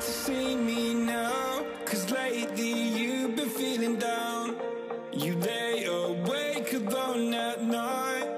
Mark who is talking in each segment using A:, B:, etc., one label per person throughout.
A: to see me now. Cause lately you've been feeling down. You lay awake alone at night.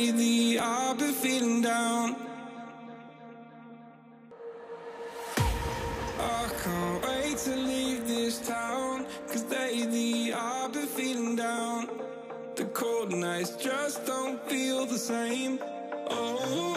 A: lately I've been feeling down. I can't wait to leave this town Cause lately I've been feeling down. The cold nights just don't feel the same. Oh.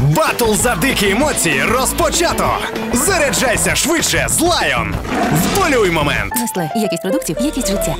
B: Батл за дикі емоції розпочато! Заряджайся швидше з лайон! Вболюй момент!
C: Несли Якість продуктів, якість життя.